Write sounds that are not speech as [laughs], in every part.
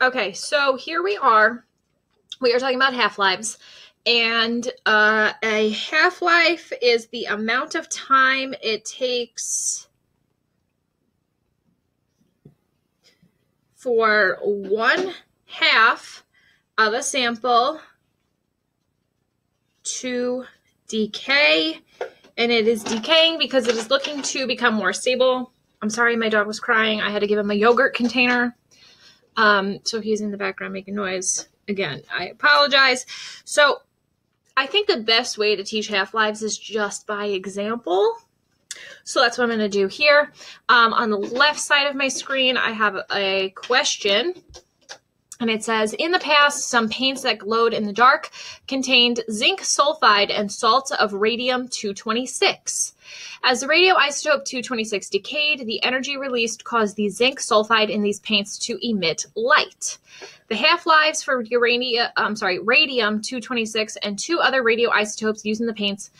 Okay, so here we are. We are talking about half lives. And uh, a half life is the amount of time it takes for one half of a sample to decay. And it is decaying because it is looking to become more stable. I'm sorry, my dog was crying. I had to give him a yogurt container. Um, so he's in the background making noise, again, I apologize. So I think the best way to teach half lives is just by example. So that's what I'm going to do here. Um, on the left side of my screen, I have a question. And it says, in the past, some paints that glowed in the dark contained zinc sulfide and salts of radium 226. As the radioisotope 226 decayed, the energy released caused the zinc sulfide in these paints to emit light. The half-lives for uranium, I'm sorry, radium 226 and two other radioisotopes used in the paints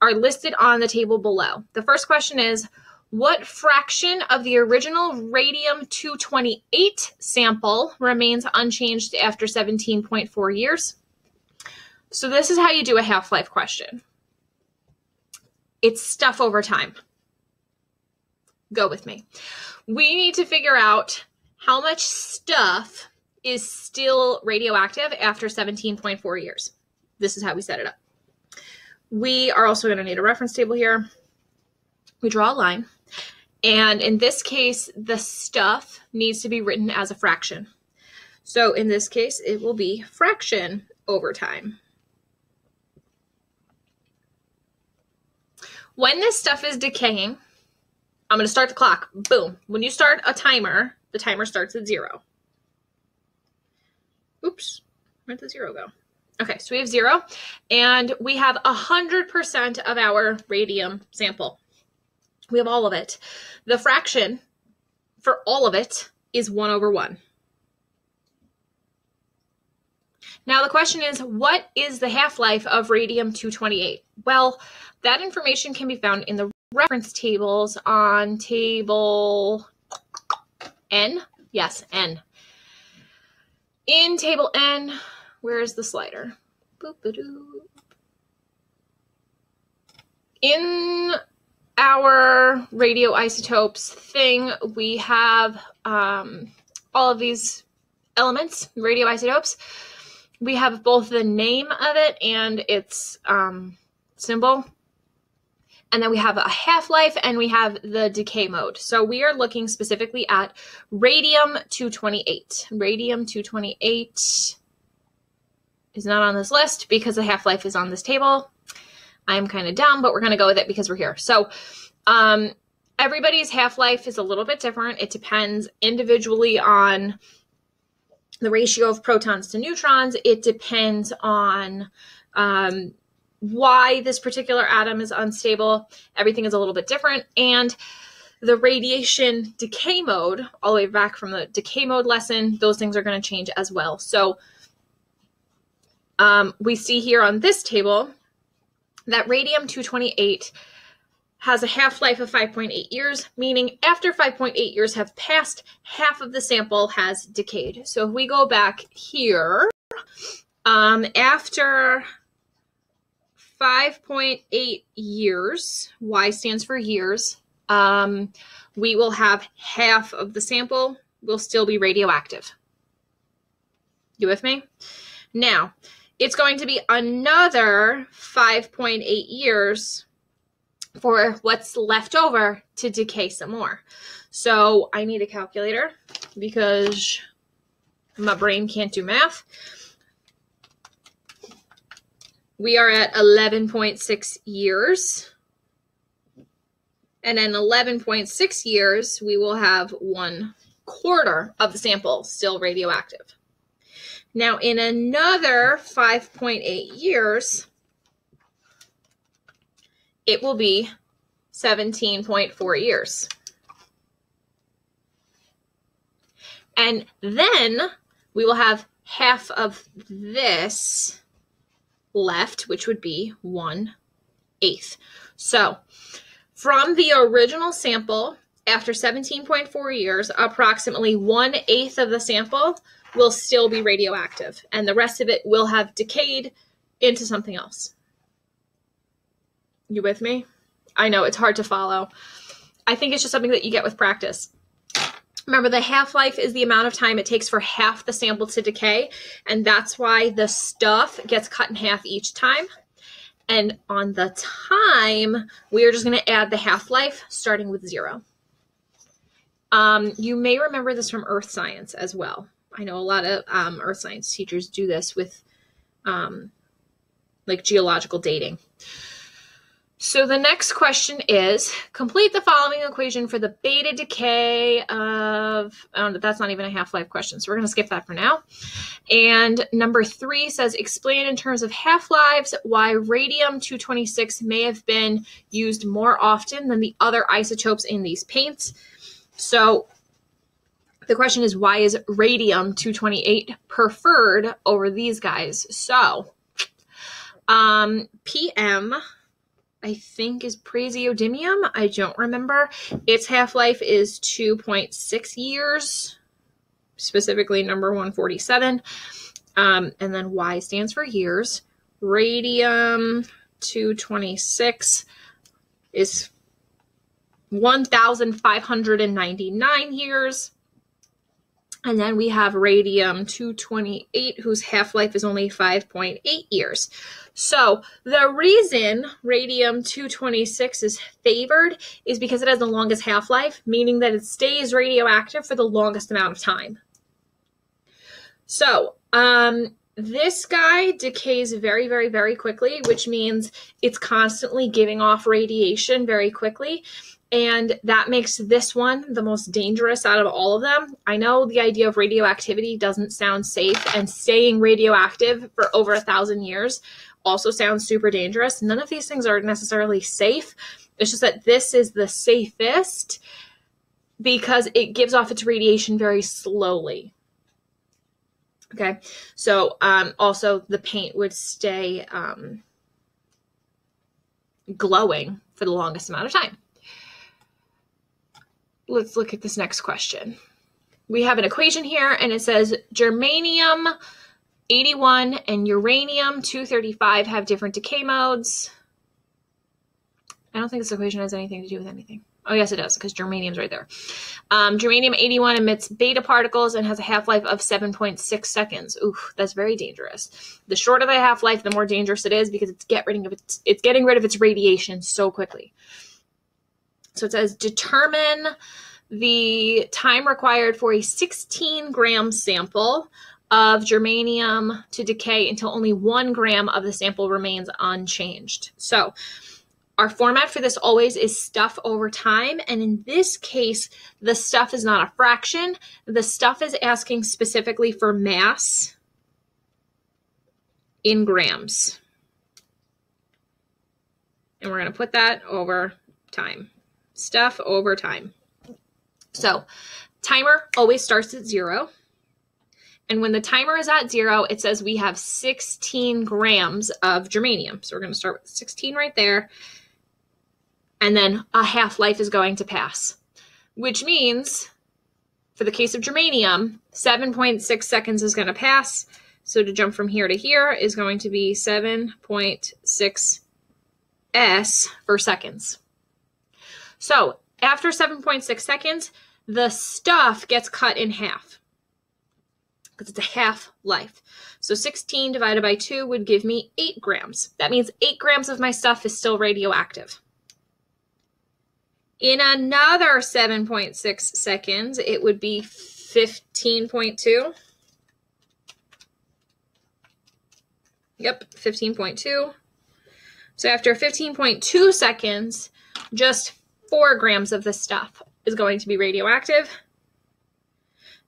are listed on the table below. The first question is, what fraction of the original radium 228 sample remains unchanged after 17.4 years? So this is how you do a half-life question. It's stuff over time. Go with me. We need to figure out how much stuff is still radioactive after 17.4 years. This is how we set it up. We are also going to need a reference table here. We draw a line. And in this case, the stuff needs to be written as a fraction. So in this case, it will be fraction over time. When this stuff is decaying, I'm going to start the clock. Boom. When you start a timer, the timer starts at zero. Oops, where'd the zero go? Okay, so we have zero, and we have 100% of our radium sample. We have all of it. The fraction for all of it is 1 over 1. Now, the question is, what is the half-life of radium-228? Well, that information can be found in the reference tables on table N. Yes, N. In table N, where is the slider? In our radioisotopes thing, we have um, all of these elements, radioisotopes. We have both the name of it and its um, symbol. And then we have a half-life and we have the decay mode. So we are looking specifically at radium-228. Radium-228 is not on this list because the half-life is on this table. I'm kind of dumb, but we're going to go with it because we're here. So um, everybody's half-life is a little bit different. It depends individually on the ratio of protons to neutrons. It depends on um, why this particular atom is unstable. Everything is a little bit different. And the radiation decay mode, all the way back from the decay mode lesson, those things are going to change as well. So um, we see here on this table that radium-228 has a half-life of 5.8 years, meaning after 5.8 years have passed, half of the sample has decayed. So if we go back here, um, after 5.8 years, Y stands for years, um, we will have half of the sample will still be radioactive. You with me? Now, it's going to be another 5.8 years for what's left over to decay some more. So I need a calculator because my brain can't do math we are at 11.6 years. And in 11.6 years, we will have one quarter of the sample still radioactive. Now, in another 5.8 years, it will be 17.4 years. And then we will have half of this left, which would be one eighth. So from the original sample, after 17.4 years, approximately one eighth of the sample will still be radioactive, and the rest of it will have decayed into something else. You with me? I know it's hard to follow. I think it's just something that you get with practice. Remember, the half life is the amount of time it takes for half the sample to decay, and that's why the stuff gets cut in half each time. And on the time, we are just going to add the half life starting with zero. Um, you may remember this from earth science as well. I know a lot of um, earth science teachers do this with um, like geological dating. So the next question is complete the following equation for the beta decay of, oh, that's not even a half-life question, so we're going to skip that for now. And number three says explain in terms of half-lives why radium-226 may have been used more often than the other isotopes in these paints. So the question is why is radium-228 preferred over these guys? So um, PM I think is praseodymium. I don't remember. Its half life is 2.6 years, specifically number 147. Um, and then Y stands for years. Radium 226 is 1,599 years. And then we have radium 228, whose half life is only 5.8 years. So the reason radium 226 is favored is because it has the longest half life, meaning that it stays radioactive for the longest amount of time. So, um, this guy decays very, very, very quickly, which means it's constantly giving off radiation very quickly. And that makes this one the most dangerous out of all of them. I know the idea of radioactivity doesn't sound safe, and staying radioactive for over a thousand years also sounds super dangerous. None of these things are necessarily safe. It's just that this is the safest because it gives off its radiation very slowly. Okay, so um, also the paint would stay um, glowing for the longest amount of time let's look at this next question. We have an equation here and it says germanium 81 and uranium 235 have different decay modes. I don't think this equation has anything to do with anything. Oh, yes, it does, because germanium's right there. Um, germanium 81 emits beta particles and has a half-life of 7.6 seconds. Ooh, that's very dangerous. The shorter the half-life, the more dangerous it is because it's get rid of its, it's getting rid of its radiation so quickly. So it says determine the time required for a 16 gram sample of germanium to decay until only one gram of the sample remains unchanged. So our format for this always is stuff over time. And in this case, the stuff is not a fraction. The stuff is asking specifically for mass in grams. And we're going to put that over time stuff over time. So timer always starts at zero. And when the timer is at zero, it says we have 16 grams of germanium. So we're going to start with 16 right there. And then a half life is going to pass, which means for the case of germanium, 7.6 seconds is going to pass. So to jump from here to here is going to be 7.6 s for seconds. So after 7.6 seconds, the stuff gets cut in half because it's a half life. So 16 divided by 2 would give me 8 grams. That means 8 grams of my stuff is still radioactive. In another 7.6 seconds, it would be 15.2. Yep, 15.2. So after 15.2 seconds, just four grams of this stuff is going to be radioactive.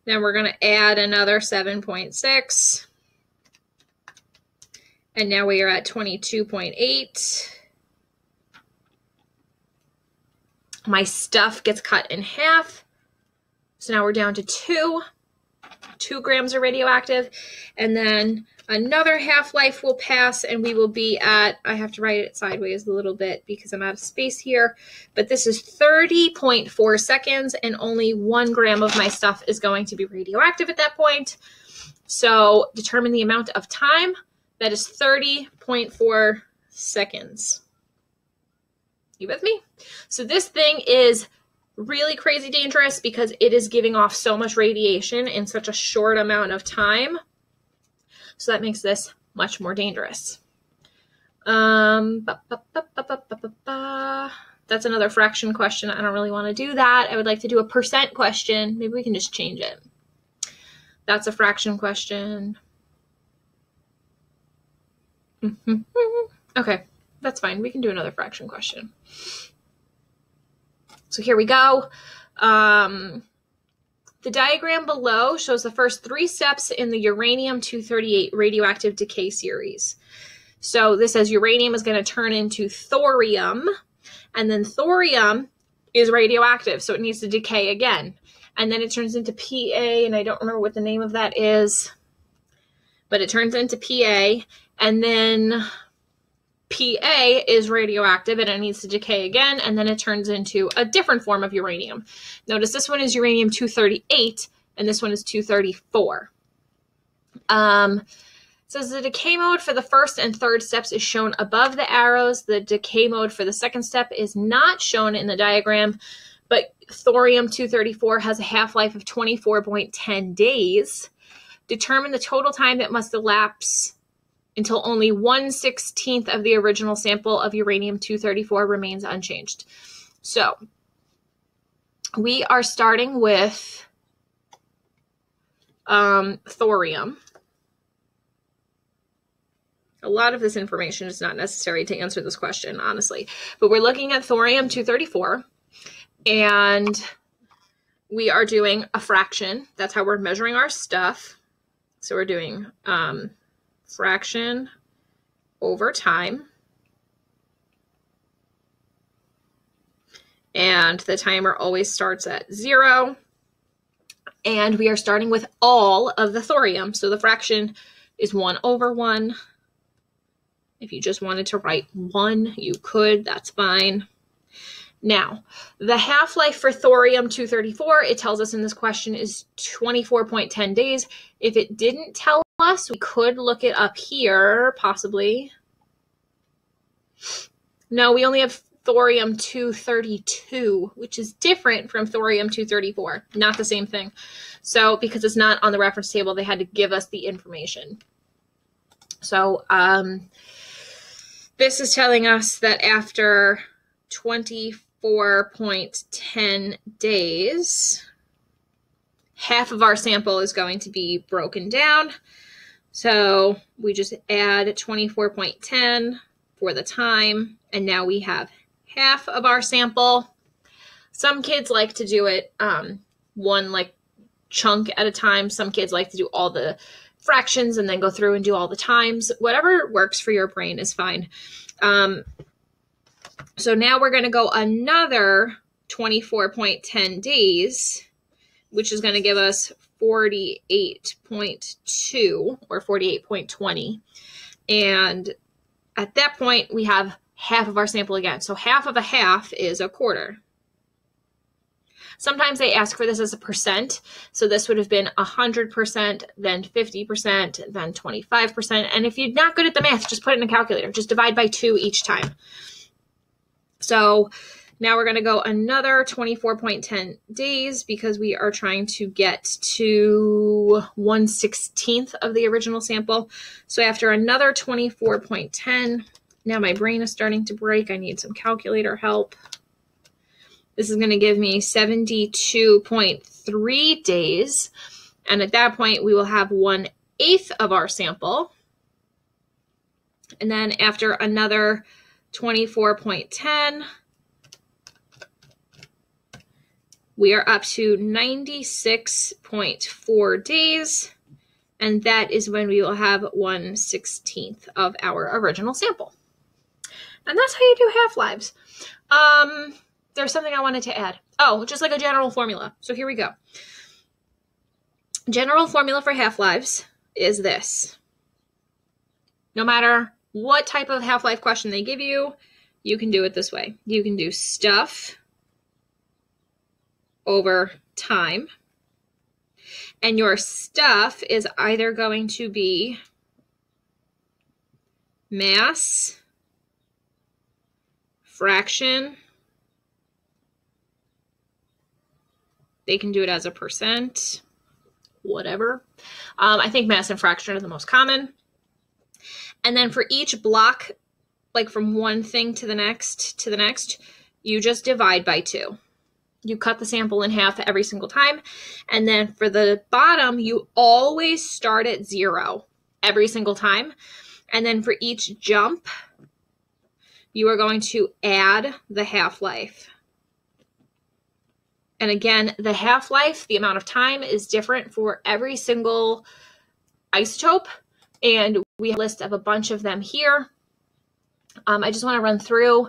Then we're going to add another 7.6. And now we are at 22.8. My stuff gets cut in half. So now we're down to two. Two grams are radioactive. And then Another half-life will pass and we will be at, I have to write it sideways a little bit because I'm out of space here, but this is 30.4 seconds and only one gram of my stuff is going to be radioactive at that point. So determine the amount of time. That is 30.4 seconds. You with me? So this thing is really crazy dangerous because it is giving off so much radiation in such a short amount of time. So that makes this much more dangerous. Um, ba, ba, ba, that's another fraction question. I don't really want to do that. I would like to do a percent question. Maybe we can just change it. That's a fraction question. [laughs] okay, that's fine. We can do another fraction question. So here we go. Um, the diagram below shows the first three steps in the uranium-238 radioactive decay series. So this says uranium is going to turn into thorium, and then thorium is radioactive, so it needs to decay again. And then it turns into PA, and I don't remember what the name of that is, but it turns into PA, and then PA is radioactive and it needs to decay again, and then it turns into a different form of uranium. Notice this one is uranium 238, and this one is 234. Um, says the decay mode for the first and third steps is shown above the arrows. The decay mode for the second step is not shown in the diagram, but thorium 234 has a half-life of 24.10 days. Determine the total time that must elapse until only 1 16th of the original sample of uranium 234 remains unchanged. So we are starting with um, thorium. A lot of this information is not necessary to answer this question, honestly. But we're looking at thorium 234 and we are doing a fraction. That's how we're measuring our stuff. So we're doing um, fraction over time. And the timer always starts at zero. And we are starting with all of the thorium. So the fraction is one over one. If you just wanted to write one, you could, that's fine. Now, the half-life for thorium-234, it tells us in this question, is 24.10 days. If it didn't tell we could look it up here, possibly. No, we only have thorium-232, which is different from thorium-234. Not the same thing. So, because it's not on the reference table, they had to give us the information. So, um, this is telling us that after 24.10 days, half of our sample is going to be broken down. So we just add 24.10 for the time, and now we have half of our sample. Some kids like to do it um, one like chunk at a time. Some kids like to do all the fractions and then go through and do all the times. Whatever works for your brain is fine. Um, so now we're going to go another 24.10 days, which is going to give us 48.2 or 48.20. And at that point, we have half of our sample again. So half of a half is a quarter. Sometimes they ask for this as a percent. So this would have been 100%, then 50%, then 25%. And if you're not good at the math, just put it in a calculator. Just divide by two each time. So now we're going to go another 24.10 days because we are trying to get to 1 16th of the original sample. So after another 24.10, now my brain is starting to break. I need some calculator help. This is going to give me 72.3 days. And at that point, we will have 1 eighth of our sample. And then after another 24.10. We are up to 96.4 days, and that is when we will have 1 16th of our original sample. And that's how you do half-lives. Um, there's something I wanted to add. Oh, just like a general formula. So here we go. General formula for half-lives is this. No matter what type of half-life question they give you, you can do it this way. You can do stuff over time. And your stuff is either going to be mass, fraction, they can do it as a percent, whatever. Um, I think mass and fraction are the most common. And then for each block, like from one thing to the next to the next, you just divide by two. You cut the sample in half every single time. And then for the bottom, you always start at zero every single time. And then for each jump, you are going to add the half-life. And again, the half-life, the amount of time is different for every single isotope. And we have a list of a bunch of them here. Um, I just want to run through.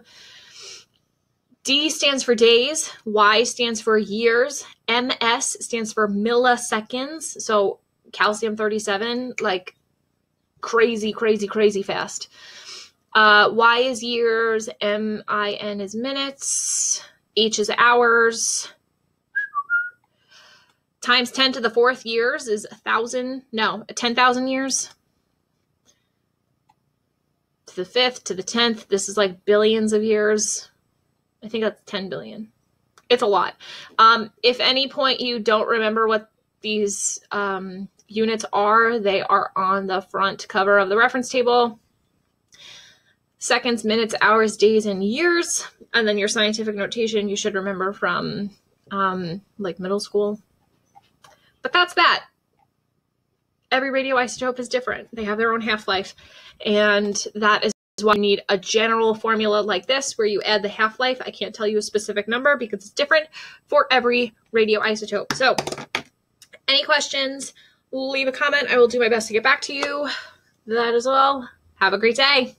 D stands for days, Y stands for years, MS stands for milliseconds. So calcium 37, like crazy, crazy, crazy fast. Uh, y is years, M I N is minutes, H is hours. Times 10 to the fourth years is a thousand, no, 10,000 years to the fifth, to the tenth. This is like billions of years. I think that's 10 billion. It's a lot. Um, if any point you don't remember what these um, units are, they are on the front cover of the reference table. Seconds, minutes, hours, days, and years. And then your scientific notation you should remember from um, like middle school. But that's that. Every radioisotope is different. They have their own half-life. And that is why you need a general formula like this where you add the half-life. I can't tell you a specific number because it's different for every radioisotope. So any questions, leave a comment. I will do my best to get back to you. That is all. Have a great day.